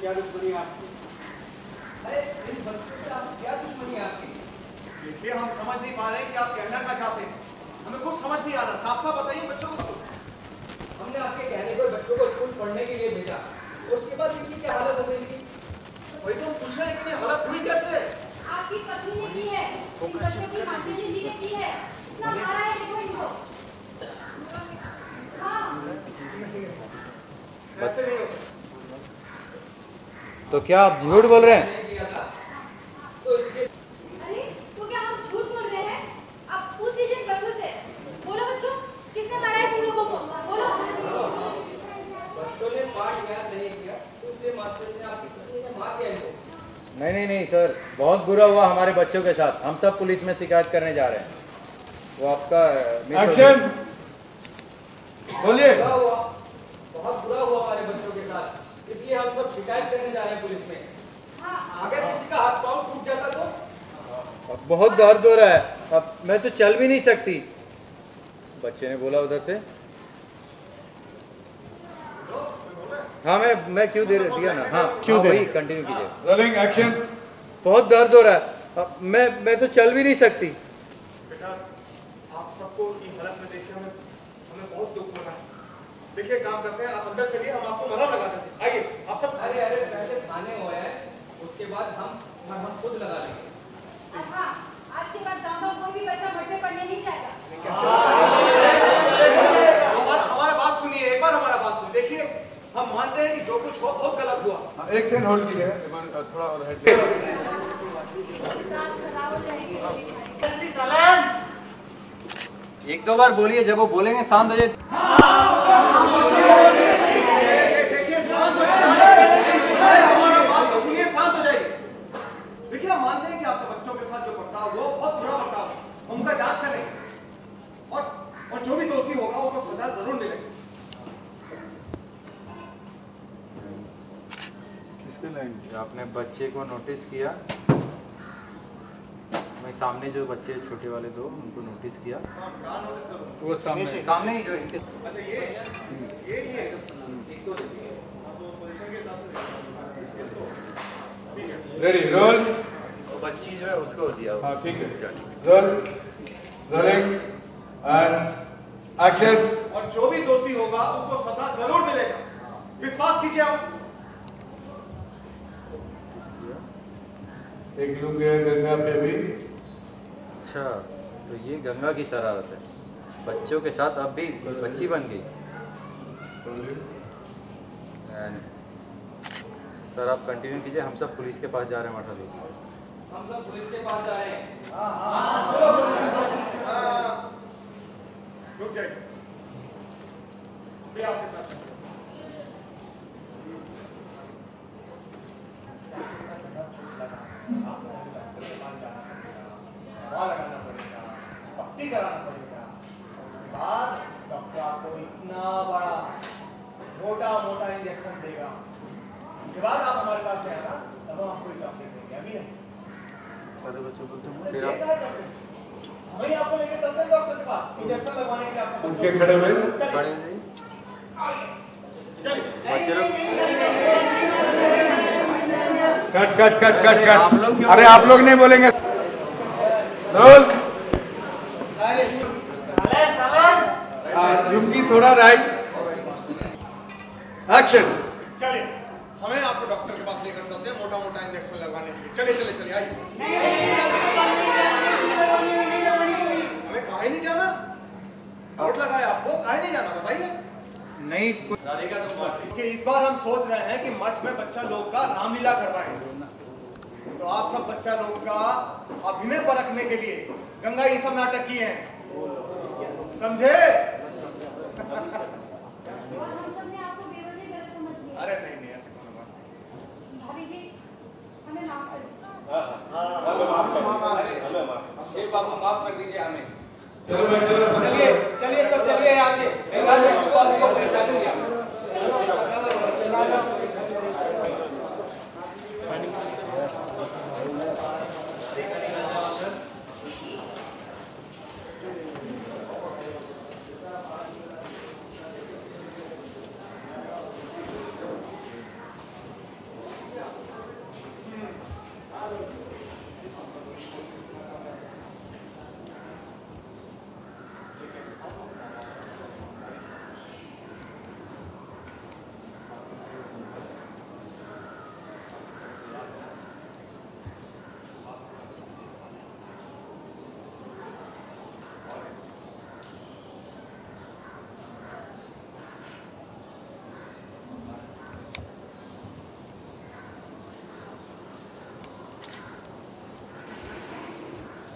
क्या दुश्मनी आपकी? देखिए हम समझ नहीं पा रहे कि आप कहना क्या चाहते हैं। हमें कुछ समझ नहीं आ रहा। साफ़ साफ़ बताइए बच्चों को। हमने आपके कहने पर बच्चों को स्कूल पढ़ने इसलिए मास्टर ने आपकी पत्नी ने मार दिया नहीं नहीं नहीं सर बहुत बुरा हुआ हमारे बच्चों के साथ। हम सब पुलिस में शिकायत करने जा रहे हैं। वो आपका हो। एक्शन बोलिए बुरा हुआ बहुत बुरा हुआ हमारे बच्चों के साथ इसलिए हम सब शिकायत करने जा रहे हैं पुलिस में। हाँ अगर किसी का हाथ पाँव टूट जाता तो? अब बहुत दर्द हो रहा है। अब मैं तो चल भी नहीं सकती। बच्चे ने बोला उधर से। हाँ मैं मैं क्यों दे रहा दिया ना? हाँ क्यों हाँ, दे कंटिन्यू कीजिए। रोलिंग एक्शन बहुत दर्द हो रहा है। अब मैं मैं तो चल भी नहीं सकती। बेटा आप सबको हालत में देख के हमें हमें बहुत दुख लगा है। देखिए काम करते हैं आप अंदर चलिए हम आपको मरहम लगा देते आइए आप सब अरे अरे पहले खाने हुए हैं उसके बाद हम हम खुद लगा लेंगे। हाँ आज के बाद गाँव कोई भी बच्चा मठ पढ़ने नहीं जाएगा। हमारा हमारा बात सुनिए एक बार हमारा बात सुनिए। देखिए हम मानते हैं कि जो कुछ हो बहुत गलत हुआ। एक सेकंड होल्ड कीजिए थोड़ा और हेड हो जाएगी। एक दो बार बोलिए जब वो बोलेंगे शांत हो जाए देखिए देखिए, शांत हो जाइए अरे हमारा बात तो सुनिए शांत हो जाइए देखिए हम मानते हैं कि आपके बच्चों के साथ जो बर्ताव हुआ बहुत बुरा बर्ताव हम उनका जाँच करेंगे और और जो भी दोषी होगा उनको सजा ज़रूर मिलेगी। आपने बच्चे को नोटिस किया? मैं सामने जो बच्चे छोटे वाले दो उनको नोटिस किया। नोटिस वो सामने। सामने ही जो इनके। अच्छा ये ये ये। इसको ठीक रेडी रोल बच्ची जो है उसको दिया। हाँ ठीक है। रोल रोलिंग एंड एक्शन और जो भी दोषी होगा उनको सजा ज़रूर मिलेगा। विश्वास कीजिए आप। एक लुक है गंगा पे भी अच्छा तो ये गंगा की शरारत है। बच्चों के साथ अब भी बच्ची बन गई। सर आप कंटिन्यू कीजिए हम सब पुलिस के पास जा रहे हैं मठा हम सब पुलिस के पास जा रहे हैं हाँ, रुक जाइए भी आपके साथ चलते हैं। दवा लगाना पड़ेगा पट्टी कराना पड़ेगा उसके बाद डॉक्टर आपको इतना बड़ा मोटा मोटा इंजेक्शन देगा उसके बाद आप हमारे पास में आना तब हम आपको चॉकलेट देंगे अभी नहीं फिर आप वही आपको लेके चलते हैं डॉक्टर के पास इंजेक्शन लगवाने के लिए आपसे उनके खड़े हुए। खड़े। Cut cut cut cut cut. अरे आप लोग नहीं बोलेंगे। रोल युक्ति थोड़ा राइट एक्शन चलिए हमें आपको डॉक्टर के पास लेकर चलते हैं मोटा मोटा इंजेक्शन लगवाने के लिए। चलिए चलिए चलिए आइए। हमें काहे नहीं जाना? वोट लगाया आपको? काहे नहीं जाना? बताइए। नहीं राधिका तो कि इस बार हम सोच रहे हैं कि मठ में बच्चा लोग का रामलीला करवाएँ तो आप सब बच्चा लोग का अभिनय परखने के लिए गंगा ये सब नाटक किए हैं। समझे और हम सबने आपको बेवजह गलत समझ लिया अरे नहीं नहीं ऐसे कोनो बात नहीं भाभी जी हमें माफ़ कर दीजिए माफ़ कर दीजिए हमें। चलो भाई चलो।